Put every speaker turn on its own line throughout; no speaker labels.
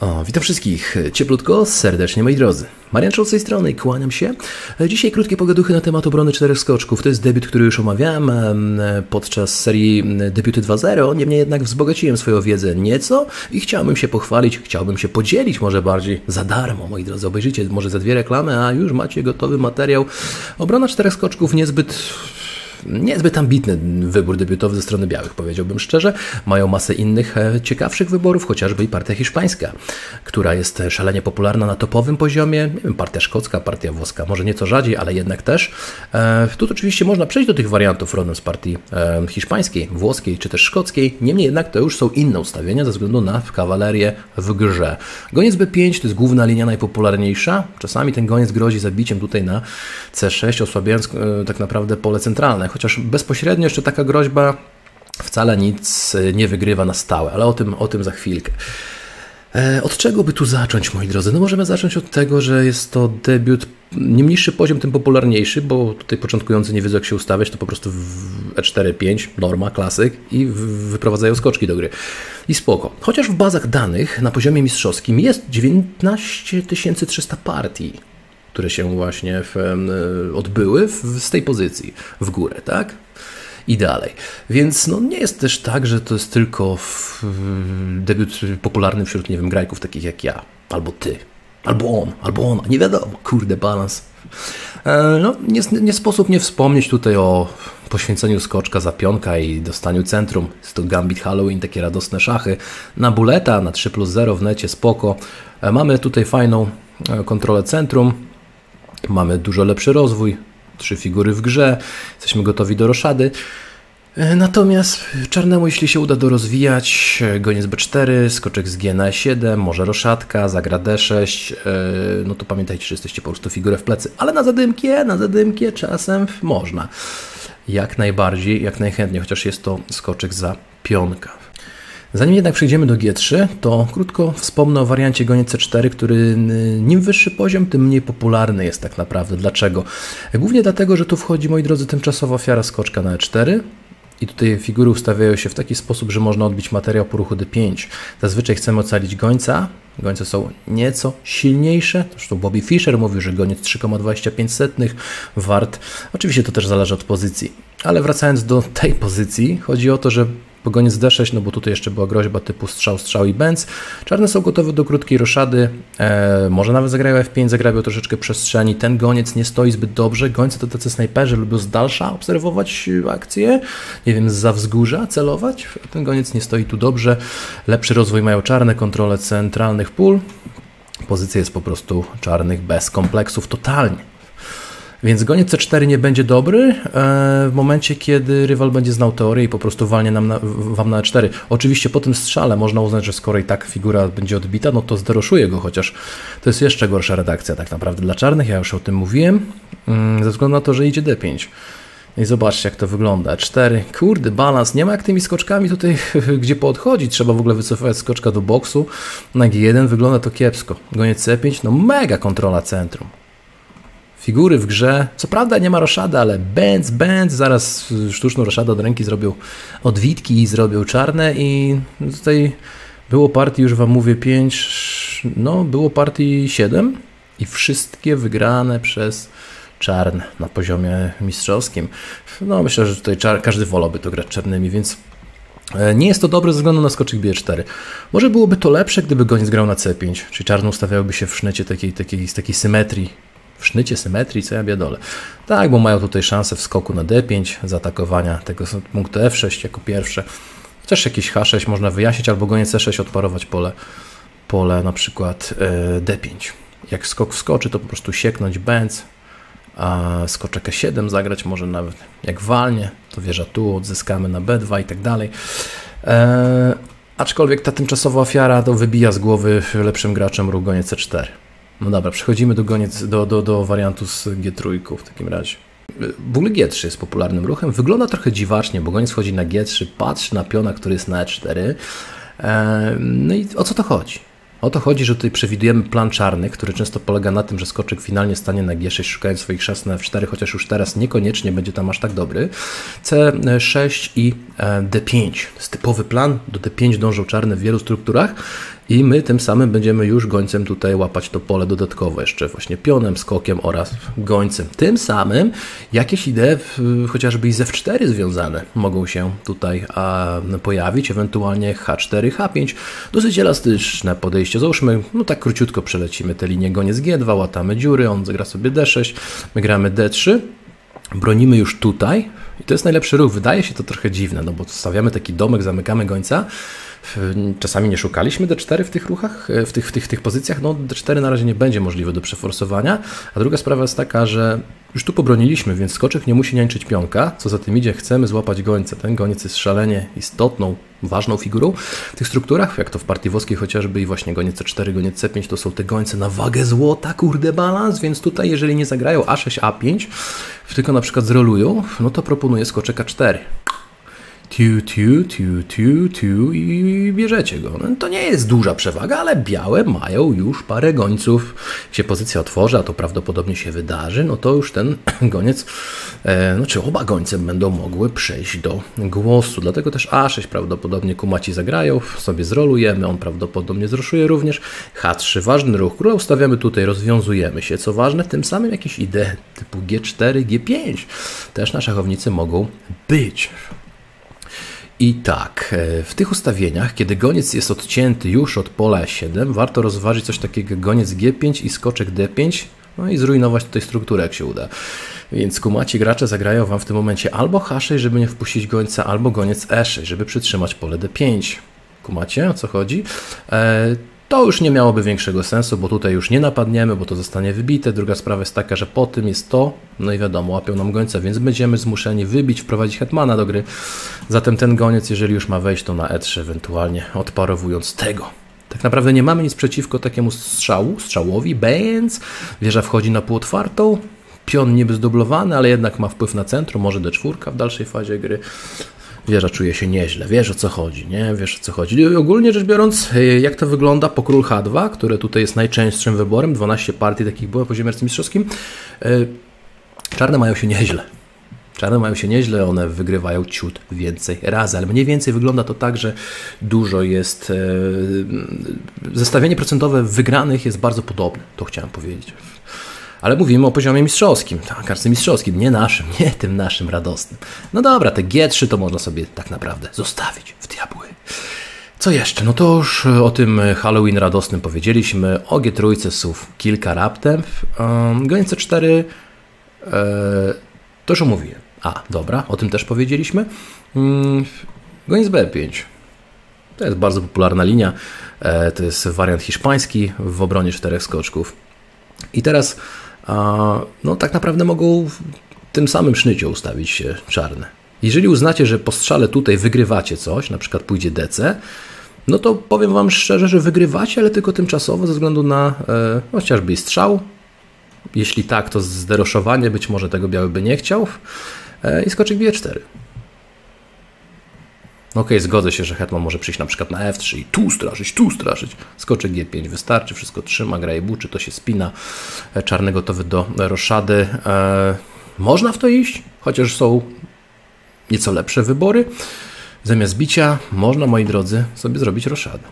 O, witam wszystkich cieplutko, serdecznie moi drodzy. Marian Czoł z tej strony, kłaniam się. Dzisiaj krótkie pogaduchy na temat obrony czterech skoczków. To jest debiut, który już omawiałem podczas serii Debiuty 2.0. Niemniej jednak wzbogaciłem swoją wiedzę nieco i chciałbym się pochwalić, chciałbym się podzielić może bardziej za darmo, moi drodzy. Obejrzyjcie może za dwie reklamy, a już macie gotowy materiał. Obrona czterech skoczków niezbyt niezbyt ambitny wybór debiutowy ze strony białych, powiedziałbym szczerze. Mają masę innych e, ciekawszych wyborów, chociażby i partia hiszpańska, która jest szalenie popularna na topowym poziomie. Nie wiem, partia szkocka, partia włoska, może nieco rzadziej, ale jednak też. E, tu oczywiście można przejść do tych wariantów rodem z partii e, hiszpańskiej, włoskiej czy też szkockiej. Niemniej jednak to już są inne ustawienia ze względu na kawalerię w grze. Goniec B5 to jest główna linia najpopularniejsza. Czasami ten goniec grozi zabiciem tutaj na C6, osłabiając tak naprawdę pole centralne chociaż bezpośrednio jeszcze taka groźba wcale nic nie wygrywa na stałe, ale o tym, o tym za chwilkę. E, od czego by tu zacząć, moi drodzy? No możemy zacząć od tego, że jest to debiut, im niższy poziom, tym popularniejszy, bo tutaj początkujący nie wiedzą jak się ustawiać, to po prostu w E4, 5, norma, klasyk i wyprowadzają skoczki do gry. I spoko. Chociaż w bazach danych na poziomie mistrzowskim jest 19 300 partii które się właśnie w, odbyły w, z tej pozycji w górę, tak? I dalej. Więc no, nie jest też tak, że to jest tylko w, debiut popularny wśród, nie wiem, grajków takich jak ja, albo ty, albo on, albo ona, nie wiadomo, kurde, balans. E, no, nie, nie sposób nie wspomnieć tutaj o poświęceniu skoczka za pionka i dostaniu centrum. Jest to Gambit Halloween, takie radosne szachy. Na buleta, na 3 plus 0 w necie, spoko. E, mamy tutaj fajną e, kontrolę centrum, Mamy dużo lepszy rozwój, trzy figury w grze, jesteśmy gotowi do roszady. E, natomiast czarnemu, jeśli się uda dorozwijać, e, goniec B4, skoczek z G na 7 może roszadka, zagra D6, e, no to pamiętajcie, że jesteście po prostu figurę w plecy. Ale na zadymkie, na zadymkie czasem można. Jak najbardziej, jak najchętniej, chociaż jest to skoczek za pionka. Zanim jednak przejdziemy do G3, to krótko wspomnę o wariancie goniec C4, który y, nim wyższy poziom, tym mniej popularny jest tak naprawdę. Dlaczego? Głównie dlatego, że tu wchodzi, moi drodzy, tymczasowa ofiara skoczka na E4, i tutaj figury ustawiają się w taki sposób, że można odbić materiał po ruchu D5. Zazwyczaj chcemy ocalić gońca. Gońce są nieco silniejsze. Zresztą Bobby Fischer mówił, że goniec 3,25 wart. Oczywiście to też zależy od pozycji. Ale wracając do tej pozycji, chodzi o to, że Pogoniec D6, no bo tutaj jeszcze była groźba typu strzał, strzał i bęc. Czarne są gotowe do krótkiej roszady, e, może nawet zagrają F5, zagrabią troszeczkę przestrzeni. Ten goniec nie stoi zbyt dobrze. Gońcy to tacy snajperzy, lubią z dalsza obserwować akcję, nie wiem, za wzgórza celować. Ten goniec nie stoi tu dobrze. Lepszy rozwój mają czarne, kontrolę centralnych pól. Pozycja jest po prostu czarnych bez kompleksów totalnie. Więc goniec C4 nie będzie dobry e, w momencie, kiedy rywal będzie znał teorię i po prostu walnie nam na, wam na E4. Oczywiście po tym strzale można uznać, że skoro i tak figura będzie odbita, no to zderoszuje go, chociaż to jest jeszcze gorsza redakcja tak naprawdę dla czarnych, ja już o tym mówiłem, mm, ze względu na to, że idzie D5. I zobaczcie, jak to wygląda. 4. Kurde, balans. Nie ma jak tymi skoczkami tutaj, gdzie podchodzi. Trzeba w ogóle wycofać skoczka do boksu. Na G1 wygląda to kiepsko. Goniec C5, no mega kontrola centrum figury w grze. Co prawda nie ma roszady, ale bęc, bęc, zaraz sztuczną roszadę od ręki zrobił odwitki i zrobił czarne i tutaj było partii, już wam mówię, 5, no było partii 7 i wszystkie wygrane przez czarne na poziomie mistrzowskim. No myślę, że tutaj czar, każdy wolałby to grać czarnymi, więc e, nie jest to dobre ze względu na skoczyk B4. Może byłoby to lepsze, gdyby goniec grał na C5, czyli czarno ustawiałby się w sznecie takiej, takiej, z takiej symetrii w sznycie symetrii, co ja biadolę. Tak, bo mają tutaj szansę w skoku na D5, zaatakowania tego punktu F6 jako pierwsze. Też jakiś H6 można wyjaśnić, albo goniec C6 odparować pole, pole na przykład e, D5. Jak skok wskoczy, to po prostu sieknąć bęc, a skoczek E7 zagrać może nawet jak walnie, to wieża tu, odzyskamy na B2 i tak dalej. E, aczkolwiek ta tymczasowa ofiara to wybija z głowy lepszym graczem ruch goniec C4. No dobra, przechodzimy do, goniec, do, do, do wariantu z G3 w takim razie. W ogóle G3 jest popularnym ruchem. Wygląda trochę dziwacznie, bo goniec wchodzi na G3, patrzy na piona, który jest na E4. No i o co to chodzi? O to chodzi, że tutaj przewidujemy plan czarny, który często polega na tym, że skoczek finalnie stanie na G6, szukając swoich szans na F4, chociaż już teraz niekoniecznie będzie tam aż tak dobry. C6 i e, D5. To jest typowy plan, do D5 dążą czarne w wielu strukturach i my tym samym będziemy już gońcem tutaj łapać to pole dodatkowo, jeszcze właśnie pionem, skokiem oraz gońcem. Tym samym jakieś idee, chociażby i z F4 związane, mogą się tutaj pojawić, ewentualnie H4, H5. Dosyć elastyczne podejście. Załóżmy, no tak króciutko przelecimy tę linię goniec G2, łatamy dziury, on zagra sobie D6, my gramy D3, bronimy już tutaj i to jest najlepszy ruch. Wydaje się to trochę dziwne, no bo stawiamy taki domek, zamykamy gońca, Czasami nie szukaliśmy D4 w tych ruchach, e, w tych, w tych, w tych pozycjach. No D4 na razie nie będzie możliwe do przeforsowania. A druga sprawa jest taka, że już tu pobroniliśmy, więc skoczek nie musi niańczyć pionka. Co za tym idzie, chcemy złapać gońca. Ten goniec jest szalenie istotną, ważną figurą w tych strukturach, jak to w partii włoskiej chociażby i właśnie goniec C4, goniec C5 to są te gońce na wagę złota, kurde balans, więc tutaj jeżeli nie zagrają A6, A5, tylko na przykład zrolują, no to proponuję skoczek A4 tiu, tiu, tiu, tiu, tiu i bierzecie go. No, to nie jest duża przewaga, ale białe mają już parę gońców. Jak się pozycja otworzy, a to prawdopodobnie się wydarzy, no to już ten goniec, e, no czy oba gońce będą mogły przejść do głosu. Dlatego też A6 prawdopodobnie kumaci zagrają, sobie zrolujemy, on prawdopodobnie zroszuje również. H3, ważny ruch, który ustawiamy tutaj, rozwiązujemy się. Co ważne, tym samym jakieś idee typu G4, G5 też na szachownicy mogą być. I tak, e, w tych ustawieniach, kiedy goniec jest odcięty już od pola E7, warto rozważyć coś takiego jak goniec G5 i skoczek D5, no i zrujnować tutaj strukturę, jak się uda. Więc kumaci gracze zagrają Wam w tym momencie albo H6, żeby nie wpuścić gońca, albo goniec E6, żeby przytrzymać pole D5. Kumacie, o co chodzi? To już nie miałoby większego sensu, bo tutaj już nie napadniemy, bo to zostanie wybite. Druga sprawa jest taka, że po tym jest to, no i wiadomo, łapią nam gońca, więc będziemy zmuszeni wybić, wprowadzić hetmana do gry. Zatem ten goniec, jeżeli już ma wejść, to na E3 ewentualnie odparowując tego. Tak naprawdę nie mamy nic przeciwko takiemu strzału, strzałowi, bęc wieża wchodzi na półotwartą, pion niby zdublowany, ale jednak ma wpływ na centrum, może D4 w dalszej fazie gry wieża czuje się nieźle, wiesz o co chodzi, nie? Wiesz o co chodzi. I ogólnie rzecz biorąc, e, jak to wygląda po król H2, które tutaj jest najczęstszym wyborem, 12 partii takich było po ziemierce mistrzowskim, e, czarne mają się nieźle. Czarne mają się nieźle, one wygrywają ciut więcej razy, ale mniej więcej wygląda to tak, że dużo jest. E, zestawienie procentowe wygranych jest bardzo podobne, to chciałem powiedzieć. Ale mówimy o poziomie mistrzowskim, tak, arcymistrzowskim, nie naszym, nie tym naszym radosnym. No dobra, te G3 to można sobie tak naprawdę zostawić w diabły. Co jeszcze? No to już o tym Halloween radosnym powiedzieliśmy. O G3 słów kilka raptem. Um, Goniec C4 e, to już omówiłem. A, dobra, o tym też powiedzieliśmy. Um, Goniec B5. To jest bardzo popularna linia. E, to jest wariant hiszpański w obronie czterech skoczków. I teraz no tak naprawdę mogą w tym samym sznycie ustawić się czarne. Jeżeli uznacie, że po strzale tutaj wygrywacie coś, na przykład pójdzie DC, no to powiem Wam szczerze, że wygrywacie, ale tylko tymczasowo ze względu na e, chociażby strzał. Jeśli tak, to zderoszowanie, być może tego biały by nie chciał. E, I skoczyk G4. No okej, okay, zgodzę się, że hetman może przyjść na przykład na F3 i tu straszyć, tu straszyć. Skoczek G5 wystarczy, wszystko trzyma, gra i buczy, to się spina. E, czarny gotowy do roszady. E, można w to iść, chociaż są nieco lepsze wybory. Zamiast bicia można, moi drodzy, sobie zrobić roszadę.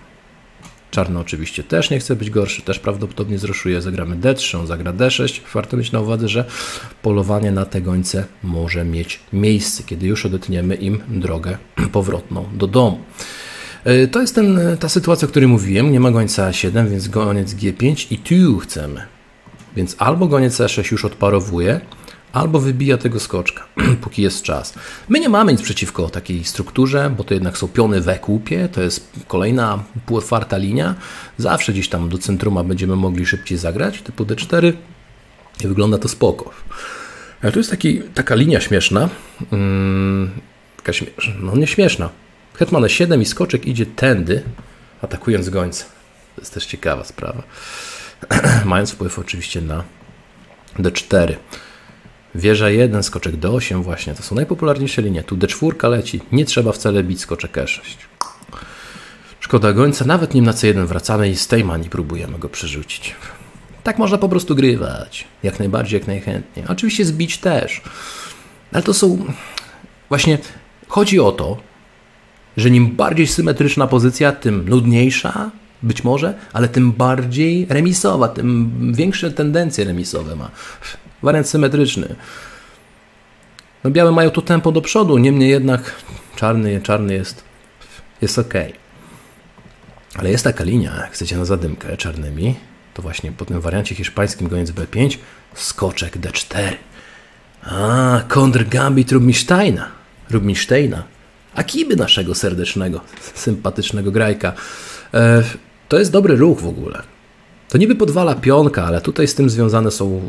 Czarny oczywiście też nie chce być gorszy, też prawdopodobnie zroszuje. Zagramy D3, on zagra D6. Warto mieć na uwadze, że polowanie na te gońce może mieć miejsce, kiedy już odetniemy im drogę powrotną do domu. E, to jest ten, ta sytuacja, o której mówiłem. Nie ma gońca A7, więc goniec G5 i tu chcemy. Więc albo goniec E6 już odparowuje, albo wybija tego skoczka, póki jest czas. My nie mamy nic przeciwko takiej strukturze, bo to jednak są piony we kłupie, to jest kolejna półotwarta linia. Zawsze gdzieś tam do centruma będziemy mogli szybciej zagrać, typu D4 i wygląda to spoko. Ale tu jest taki, taka linia śmieszna, hmm, taka śmieszna, no nie śmieszna. Hetman E7 i skoczek idzie tędy, atakując gońca. To jest też ciekawa sprawa. Mając wpływ oczywiście na D4. Wieża 1, skoczek D8 właśnie, to są najpopularniejsze linie. Tu D4 leci, nie trzeba wcale bić skoczek E6. Szkoda gońca, nawet nim na C1 wracamy i z tej mani próbujemy go przerzucić. Tak można po prostu grywać. Jak najbardziej, jak najchętniej. Oczywiście zbić też. Ale to są... Właśnie chodzi o to, że im bardziej symetryczna pozycja, tym nudniejsza, być może, ale tym bardziej remisowa, tym większe tendencje remisowe ma. Wariant symetryczny. No białe mają tu tempo do przodu, niemniej jednak czarny, czarny jest, jest ok. Ale jest taka linia, jak chcecie na zadymkę czarnymi, to właśnie po tym wariancie hiszpańskim goniec B5, skoczek D4. A, kontrgambit Rubinsteina. Rubinsteina. Akiby naszego serdecznego, sympatycznego grajka. E, to jest dobry ruch w ogóle. To niby podwala pionka, ale tutaj z tym związane są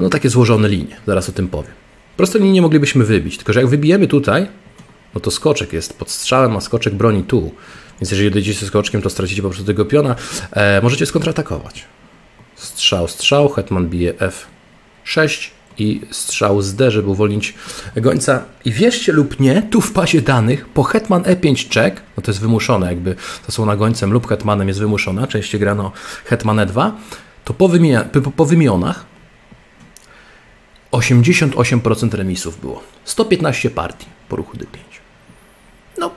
no takie złożone linie. Zaraz o tym powiem. Prosto linii nie moglibyśmy wybić, tylko że jak wybijemy tutaj, no to skoczek jest pod strzałem, a skoczek broni tu. Więc jeżeli odejdziecie skoczkiem, to stracicie po prostu tego piona. E, możecie skontratakować. Strzał, strzał, hetman bije F6 i strzał z D, żeby uwolnić gońca. I wierzcie lub nie, tu w pasie danych po hetman E5 check, no to jest wymuszone, jakby zasłona gońcem lub hetmanem jest wymuszona, częściej grano hetman E2, to po, wymia- po, po wymionach 88% remisów było. 115 partii po ruchu D5. No,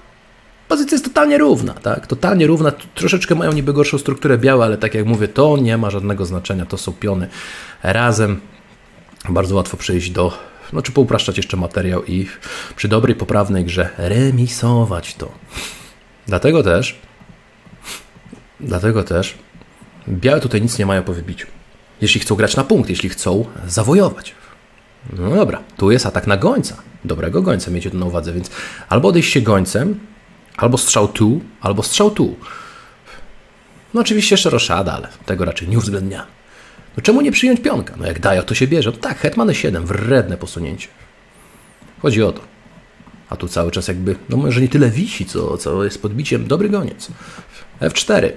pozycja jest totalnie równa, tak? Totalnie równa. Troszeczkę mają niby gorszą strukturę białe, ale tak jak mówię, to nie ma żadnego znaczenia. To są piony razem. Bardzo łatwo przejść do, no czy poupraszczać jeszcze materiał i przy dobrej, poprawnej grze remisować to. Dlatego też, dlatego też białe tutaj nic nie mają po wybiciu. Jeśli chcą grać na punkt, jeśli chcą zawojować. No dobra, tu jest atak na gońca. Dobrego gońca, miejcie to na uwadze, więc albo odejście gońcem, albo strzał tu, albo strzał tu. No oczywiście jeszcze ale tego raczej nie uwzględnia. No czemu nie przyjąć pionka? No jak daje, to się bierze. No tak, hetmany 7, wredne posunięcie. Chodzi o to. A tu cały czas jakby, no może nie tyle wisi, co, co jest podbiciem. Dobry goniec. F4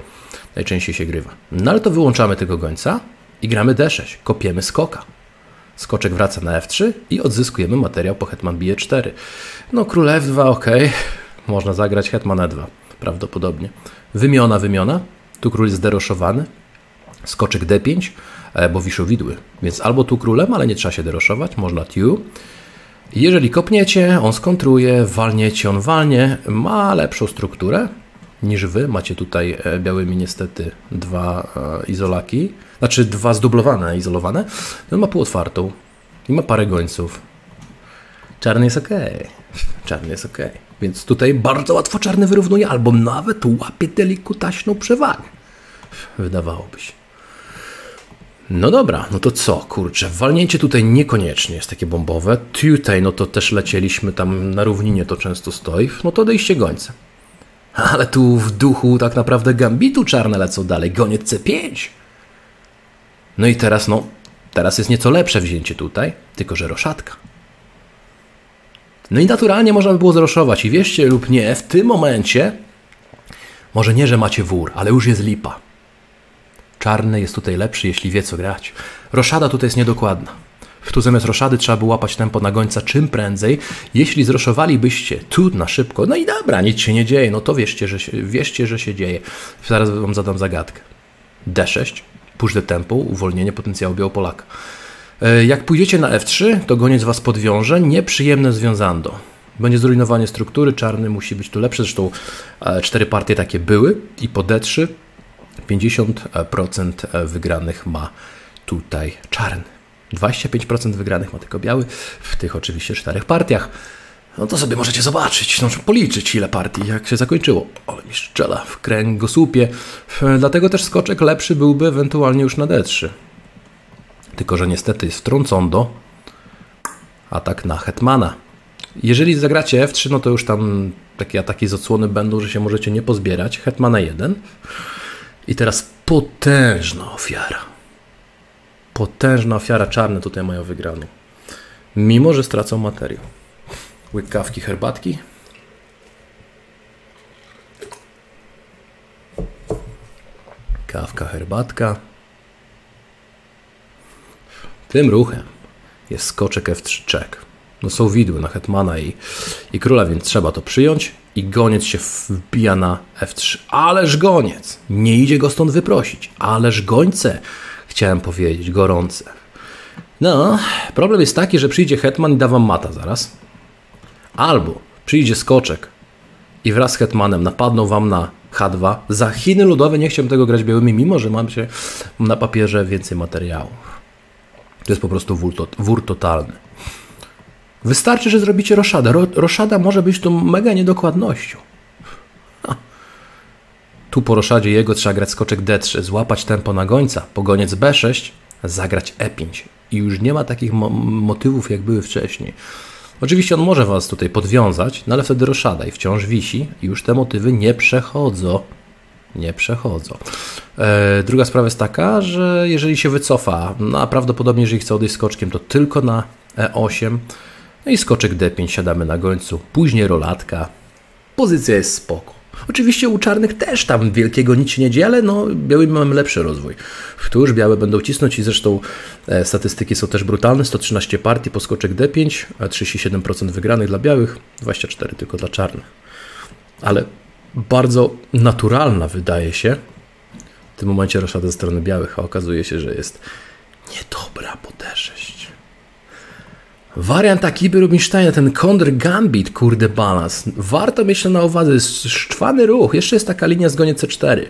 najczęściej się grywa. No ale to wyłączamy tego gońca i gramy D6. Kopiemy skoka. Skoczek wraca na F3 i odzyskujemy materiał po hetman bije 4. No król F2 ok, można zagrać hetman E2 prawdopodobnie. Wymiona, wymiona. Tu król jest deroszowany. Skoczek D5, e, bo wiszą widły. Więc albo tu królem, ale nie trzeba się deroszować, można tu. Jeżeli kopniecie, on skontruje, walniecie, on walnie, ma lepszą strukturę niż wy. Macie tutaj e, białymi niestety dwa e, izolaki, znaczy dwa zdublowane, izolowane. On ma półotwartą i ma parę gońców. Czarny jest ok. Czarny jest ok. Więc tutaj bardzo łatwo czarny wyrównuje, albo nawet łapie delikutaśną przewagę. Wydawałoby się. No dobra, no to co, kurczę, walnięcie tutaj niekoniecznie jest takie bombowe. Tutaj, no to też lecieliśmy tam na równinie, to często stoi. No to odejście gońca. Ale tu w duchu tak naprawdę gambitu czarne lecą dalej. Goniec C5. No i teraz, no, teraz jest nieco lepsze wzięcie tutaj, tylko że roszatka. No i naturalnie można by było zroszować i wierzcie lub nie, w tym momencie może nie, że macie wór, ale już jest lipa. Czarny jest tutaj lepszy, jeśli wie co grać. Roszada tutaj jest niedokładna. Tu zamiast roszady trzeba było łapać tempo na gońca czym prędzej. Jeśli zroszowalibyście tu na szybko, no i dobra, nic się nie dzieje, no to wierzcie, że się, wierzcie, że się dzieje. Zaraz wam zadam zagadkę. D6, push the tempo, uwolnienie potencjału Białopolaka. E, jak pójdziecie na F3, to goniec was podwiąże, nieprzyjemne związando. Będzie zrujnowanie struktury, czarny musi być tu lepszy, zresztą e, cztery partie takie były i po D3 50% wygranych ma tutaj czarny. 25% wygranych ma tylko biały, w tych oczywiście czterech partiach. No to sobie możecie zobaczyć, no, policzyć ile partii, jak się zakończyło. Ale mi szczela w kręgosłupie. Dlatego też skoczek lepszy byłby ewentualnie już na D3. Tylko, że niestety jest wtrącondo atak na Hetmana. Jeżeli zagracie F3, no to już tam takie ataki z odsłony będą, że się możecie nie pozbierać. Hetmana 1. I teraz potężna ofiara. Potężna ofiara czarne tutaj mają wygraną. Mimo, że stracą materiał. Łyk kawki, herbatki. Kawka, herbatka. Tym ruchem jest skoczek F3 check. No są widły na hetmana i, i króla, więc trzeba to przyjąć. I goniec się wbija na F3. Ależ goniec! Nie idzie go stąd wyprosić. Ależ gońce! Chciałem powiedzieć, gorące. No, problem jest taki, że przyjdzie hetman i da wam mata zaraz. Albo przyjdzie skoczek i wraz z hetmanem napadną wam na H2, za Chiny Ludowe nie chciałbym tego grać białymi, mimo że mam się na papierze więcej materiału. To jest po prostu wór, wór totalny. Wystarczy, że zrobicie roszadę. Ro, roszada może być tu mega niedokładnością. Ha. Tu po roszadzie jego trzeba grać skoczek D3, złapać tempo na gońca, pogoniec B6, zagrać E5. I już nie ma takich mo motywów, jak były wcześniej. Oczywiście on może Was tutaj podwiązać, no ale wtedy roszada i wciąż wisi i już te motywy nie przechodzą. Nie przechodzą. E, druga sprawa jest taka, że jeżeli się wycofa, no a prawdopodobnie jeżeli chce odejść skoczkiem, to tylko na E8, no i skoczek D5 siadamy na gońcu, później rolatka. Pozycja jest spoko. Oczywiście u czarnych też tam wielkiego nic się nie dzieje, ale no, białymi mamy lepszy rozwój. Tu białe będą cisnąć i zresztą e, statystyki są też brutalne. 113 partii po skoczek D5, a 37% wygranych dla białych, 24 tylko dla czarnych. Ale bardzo naturalna wydaje się w tym momencie roszada ze strony białych, a okazuje się, że jest niedobra po D6. Wariant Akiby Rubinsteina, ten Kondr Gambit, kurde balans. Warto mieć to na uwadze, szczwany ruch. Jeszcze jest taka linia z gonie C4.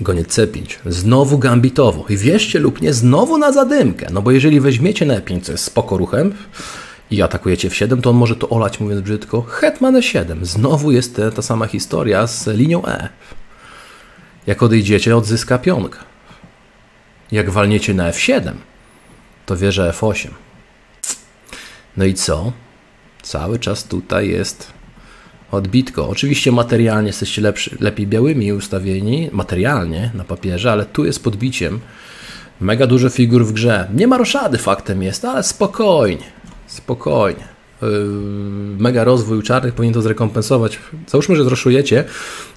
Gonie C5. Znowu gambitowo. I wierzcie lub nie, znowu na zadymkę. No bo jeżeli weźmiecie na E5, co jest spoko ruchem, i atakujecie w 7, to on może to olać, mówiąc brzydko. Hetman E7. Znowu jest ta sama historia z linią E. Jak odejdziecie, odzyska pionka. Jak walniecie na F7, to wieża F8. No i co? Cały czas tutaj jest odbitko. Oczywiście materialnie jesteście lepszy, lepiej białymi ustawieni, materialnie na papierze, ale tu jest podbiciem. Mega dużo figur w grze. Nie ma roszady, faktem jest, ale spokojnie. Spokojnie. Yy, mega rozwój czarnych powinien to zrekompensować. Załóżmy, że zroszujecie,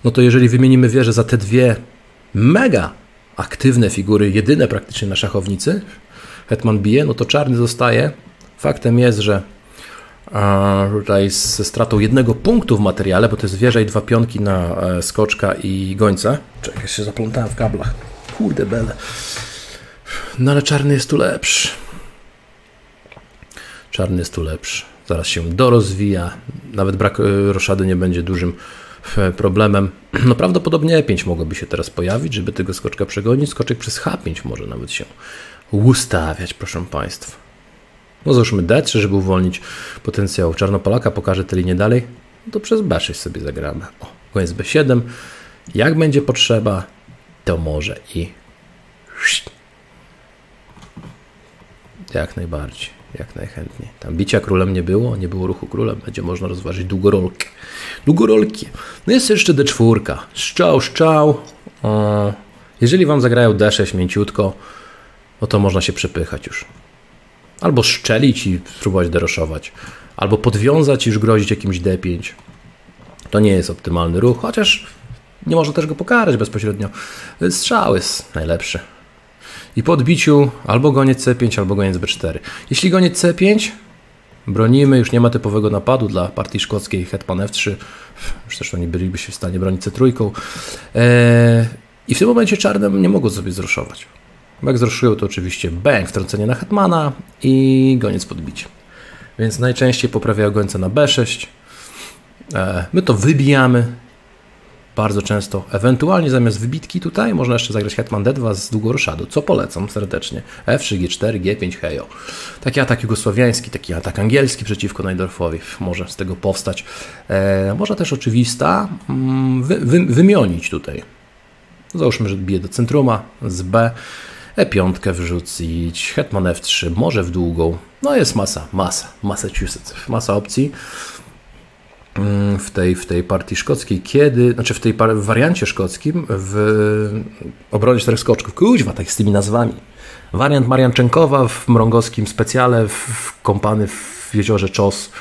no to jeżeli wymienimy wieże za te dwie mega aktywne figury, jedyne praktycznie na szachownicy, Hetman bije, no to czarny zostaje Faktem jest, że tutaj ze stratą jednego punktu w materiale, bo to jest wieża i dwa pionki na e, skoczka i gońca. Czekaj, się zaplątałem w kablach. Kurde bele. No ale czarny jest tu lepszy. Czarny jest tu lepszy. Zaraz się dorozwija. Nawet brak e, roszady nie będzie dużym e, problemem. No prawdopodobnie E5 mogłoby się teraz pojawić, żeby tego skoczka przegonić. Skoczek przez H5 może nawet się ustawiać, proszę Państwa. No załóżmy D3, żeby uwolnić potencjał Czarnopolaka, pokażę tę linię dalej, no to przez B6 sobie zagramy. O, koniec B7. Jak będzie potrzeba, to może i jak najbardziej, jak najchętniej. Tam bicia królem nie było, nie było ruchu królem, będzie można rozważyć długorolkę. Długorolki. No jest jeszcze D4. Szczał, szczał. Jeżeli Wam zagrają D6 mięciutko, no to można się przepychać już. Albo szczelić i spróbować deroszować, albo podwiązać i już grozić jakimś D5. To nie jest optymalny ruch, chociaż nie można też go pokarać bezpośrednio. Strzał jest najlepszy. I po odbiciu albo goniec C5, albo goniec B4. Jeśli goniec C5, bronimy, już nie ma typowego napadu dla partii szkockiej Hetman F3. Zresztą nie byliby się w stanie bronić C3. Eee, I w tym momencie czarne nie mogą sobie zroszować. Jak zruszyło to oczywiście bang, wtrącenie na hetmana i goniec podbicie. Więc najczęściej poprawiają gońca na B6. E, my to wybijamy bardzo często. Ewentualnie zamiast wybitki tutaj można jeszcze zagrać hetman D2 z długą roszadu, co polecam serdecznie. F3, G4, G5, hejo. Taki atak jugosłowiański, taki atak angielski przeciwko Najdorfowi może z tego powstać. E, można też oczywista mm, wy, wy, wymienić tutaj. Załóżmy, że bije do centruma z B. E5 wrzucić, Hetman F3, może w długą. No jest masa, masa, Massachusetts, masa opcji mm, w tej, w tej partii szkockiej, kiedy, znaczy w tej wariancie szkockim w obronie czterech skoczków. Kuźwa, tak z tymi nazwami. Wariant Marianczenkowa w mrągowskim specjale, w kąpany w jeziorze Czos,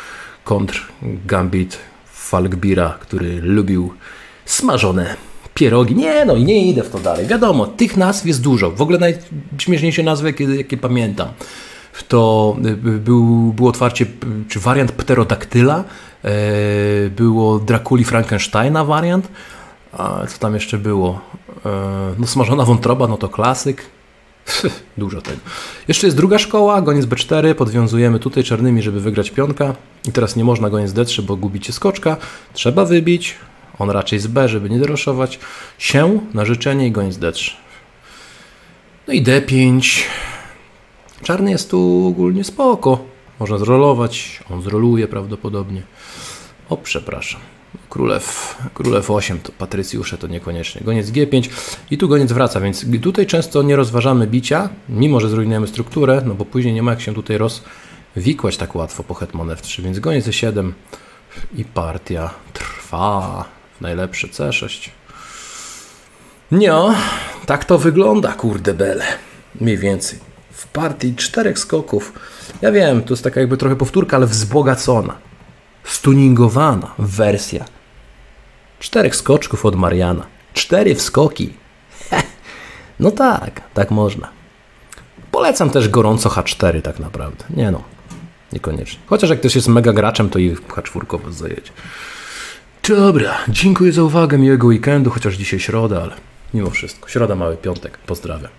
kontr Gambit Falkbira, który lubił smażone pierogi. Nie, no i nie idę w to dalej. Wiadomo, tych nazw jest dużo. W ogóle najśmieszniejsze nazwy, jakie, jakie pamiętam, to y, był, było otwarcie, czy wariant pterodaktyla, było Drakuli Frankensteina wariant, a co tam jeszcze było? No smażona wątroba, no to klasyk. Dużo tego. Jeszcze jest druga szkoła, goniec B4, podwiązujemy tutaj czarnymi, żeby wygrać pionka. I teraz nie można goniec D3, bo gubicie skoczka. Trzeba wybić, on raczej z B, żeby nie doroszować. Się na życzenie i goniec D3. No i D5. Czarny jest tu ogólnie spoko. Można zrolować, on zroluje prawdopodobnie. O, przepraszam. Królew, królew 8 to Patrycjusze to niekoniecznie. Goniec G5 i tu goniec wraca, więc tutaj często nie rozważamy bicia, mimo że zrujnujemy strukturę, no bo później nie ma jak się tutaj rozwikłać tak łatwo po hetman F3, więc goniec E7 i partia trwa. Najlepszy C6. No, tak to wygląda, kurde bele. Mniej więcej. W partii czterech skoków. Ja wiem, to jest taka jakby trochę powtórka, ale wzbogacona stuningowana wersja czterech skoczków od Mariana. Cztery wskoki. No tak, tak można. Polecam też gorąco H4 tak naprawdę. Nie no, niekoniecznie. Chociaż jak ktoś jest mega graczem, to i H4 was zajedzie. Dobra, dziękuję za uwagę, miłego weekendu, chociaż dzisiaj środa, ale mimo wszystko. Środa, mały piątek. Pozdrawiam.